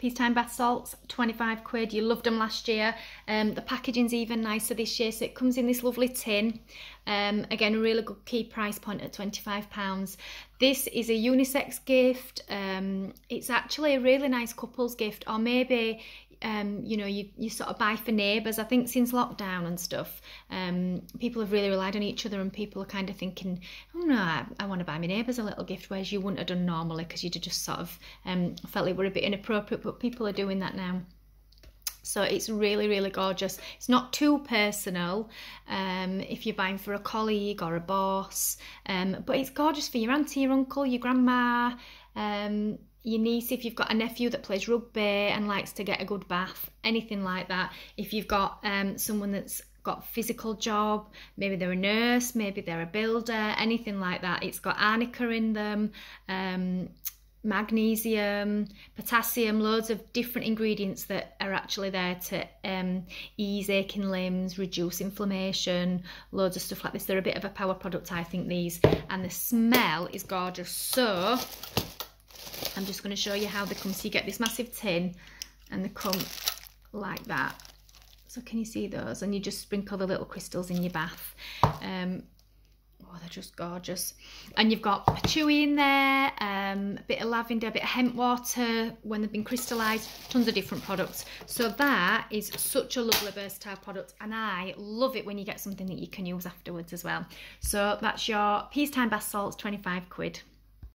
Peacetime bath salts, 25 quid. You loved them last year. Um, the packaging's even nicer this year, so it comes in this lovely tin. Um, again, a really good key price point at £25. This is a unisex gift. Um, it's actually a really nice couples gift, or maybe um, you know, you, you sort of buy for neighbours. I think since lockdown and stuff, um, people have really relied on each other and people are kind of thinking, oh no, I, I want to buy my neighbours a little gift, whereas you wouldn't have done normally because you'd have just sort of um, felt it were a bit inappropriate, but people are doing that now. So it's really, really gorgeous. It's not too personal um, if you're buying for a colleague or a boss, um, but it's gorgeous for your auntie, your uncle, your grandma, um, your niece, if you've got a nephew that plays rugby and likes to get a good bath, anything like that. If you've got um, someone that's got physical job, maybe they're a nurse, maybe they're a builder, anything like that. It's got arnica in them, um, magnesium, potassium, loads of different ingredients that are actually there to um, ease aching limbs, reduce inflammation, loads of stuff like this. They're a bit of a power product, I think, these. And the smell is gorgeous. So I'm just going to show you how they come. So you get this massive tin and they come like that. So can you see those? And you just sprinkle the little crystals in your bath. Um, oh, they're just gorgeous. And you've got patchouli in there, um, a bit of lavender, a bit of hemp water when they've been crystallised, tons of different products. So that is such a lovely versatile product and I love it when you get something that you can use afterwards as well. So that's your Peacetime Bath Salts, 25 quid.